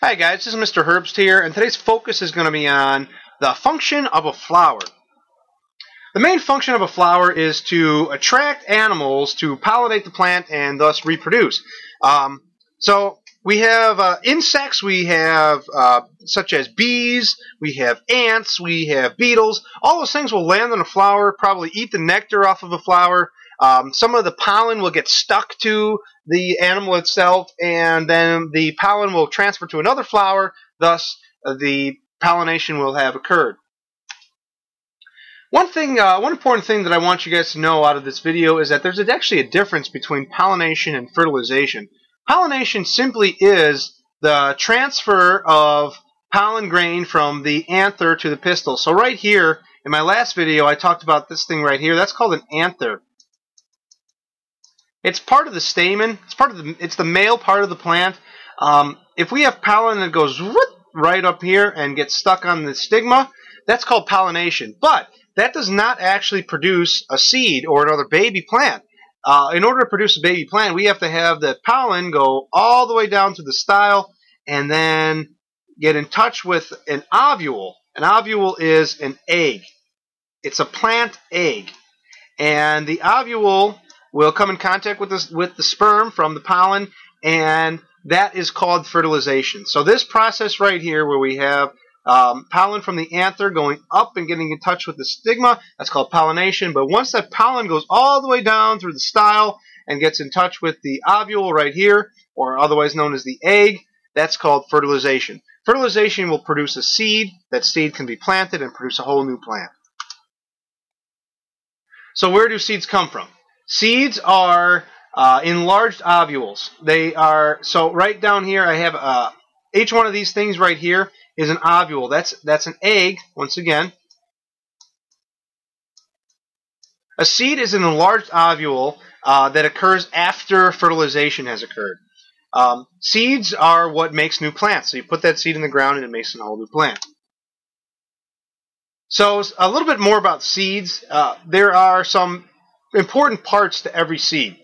Hi guys, this is Mr. Herbst here, and today's focus is going to be on the function of a flower. The main function of a flower is to attract animals to pollinate the plant and thus reproduce. Um, so we have uh, insects, we have uh, such as bees, we have ants, we have beetles. All those things will land on a flower, probably eat the nectar off of a flower. Um, some of the pollen will get stuck to the animal itself, and then the pollen will transfer to another flower. Thus, uh, the pollination will have occurred. One thing, uh, one important thing that I want you guys to know out of this video is that there's actually a difference between pollination and fertilization. Pollination simply is the transfer of pollen grain from the anther to the pistil. So right here, in my last video, I talked about this thing right here. That's called an anther. It's part of the stamen. It's part of the. It's the male part of the plant. Um, if we have pollen that goes right up here and gets stuck on the stigma, that's called pollination. But that does not actually produce a seed or another baby plant. Uh, in order to produce a baby plant, we have to have the pollen go all the way down to the style and then get in touch with an ovule. An ovule is an egg. It's a plant egg. And the ovule will come in contact with, this, with the sperm from the pollen, and that is called fertilization. So this process right here where we have um, pollen from the anther going up and getting in touch with the stigma, that's called pollination. But once that pollen goes all the way down through the style and gets in touch with the ovule right here, or otherwise known as the egg, that's called fertilization. Fertilization will produce a seed. That seed can be planted and produce a whole new plant. So where do seeds come from? Seeds are uh, enlarged ovules. They are so right down here. I have uh, each one of these things right here is an ovule. That's that's an egg. Once again, a seed is an enlarged ovule uh, that occurs after fertilization has occurred. Um, seeds are what makes new plants. So you put that seed in the ground and it makes a whole new plant. So a little bit more about seeds. Uh, there are some important parts to every seed.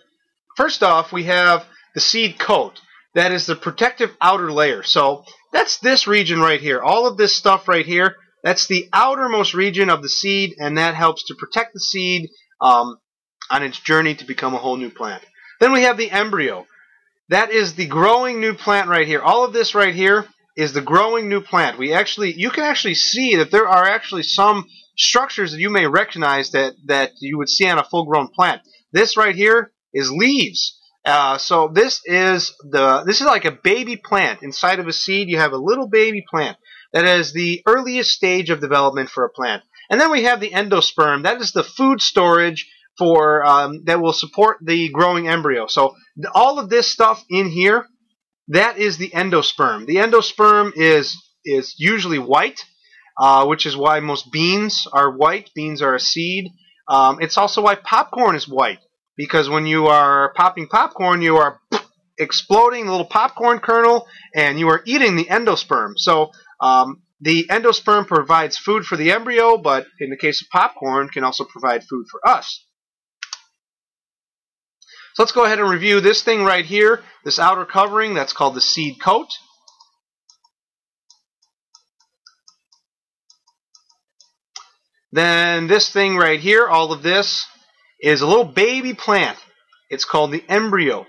First off, we have the seed coat. That is the protective outer layer. So that's this region right here. All of this stuff right here, that's the outermost region of the seed, and that helps to protect the seed um, on its journey to become a whole new plant. Then we have the embryo. That is the growing new plant right here. All of this right here is the growing new plant. We actually, you can actually see that there are actually some structures that you may recognize that, that you would see on a full-grown plant. This right here is leaves. Uh, so this is the this is like a baby plant inside of a seed. You have a little baby plant that is the earliest stage of development for a plant. And then we have the endosperm. That is the food storage for um, that will support the growing embryo. So all of this stuff in here, that is the endosperm. The endosperm is is usually white uh, which is why most beans are white. Beans are a seed. Um, it's also why popcorn is white, because when you are popping popcorn, you are exploding the little popcorn kernel, and you are eating the endosperm. So um, the endosperm provides food for the embryo, but in the case of popcorn, can also provide food for us. So let's go ahead and review this thing right here, this outer covering, that's called the seed coat. Then this thing right here, all of this, is a little baby plant. It's called the embryo.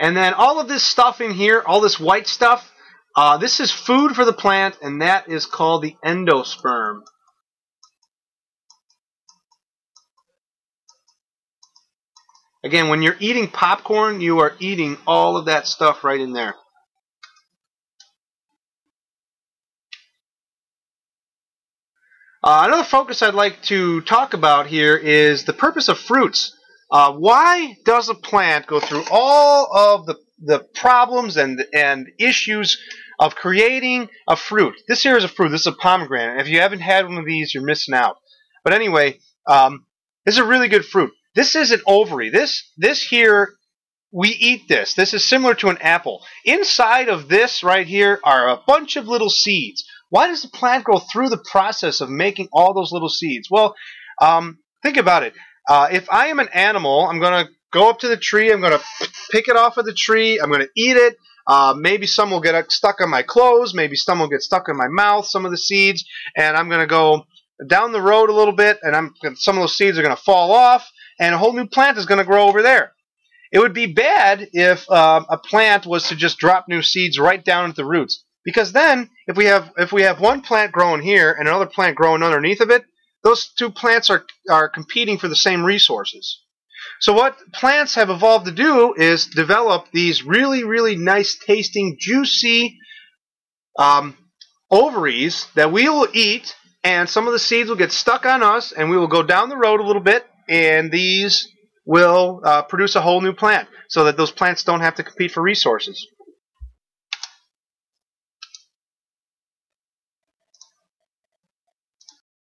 And then all of this stuff in here, all this white stuff, uh, this is food for the plant, and that is called the endosperm. Again, when you're eating popcorn, you are eating all of that stuff right in there. Uh, another focus I'd like to talk about here is the purpose of fruits. Uh, why does a plant go through all of the, the problems and, and issues of creating a fruit? This here is a fruit. This is a pomegranate. If you haven't had one of these, you're missing out. But anyway, um, this is a really good fruit. This is an ovary. This, this here, we eat this. This is similar to an apple. Inside of this right here are a bunch of little seeds. Why does the plant go through the process of making all those little seeds? Well, um, think about it. Uh, if I am an animal, I'm going to go up to the tree. I'm going to pick it off of the tree. I'm going to eat it. Uh, maybe some will get stuck on my clothes. Maybe some will get stuck in my mouth. Some of the seeds, and I'm going to go down the road a little bit, and I'm some of those seeds are going to fall off, and a whole new plant is going to grow over there. It would be bad if um, a plant was to just drop new seeds right down at the roots, because then if we have if we have one plant growing here and another plant growing underneath of it, those two plants are are competing for the same resources. So what plants have evolved to do is develop these really, really nice tasting, juicy um, ovaries that we will eat, and some of the seeds will get stuck on us, and we will go down the road a little bit, and these will uh, produce a whole new plant so that those plants don't have to compete for resources.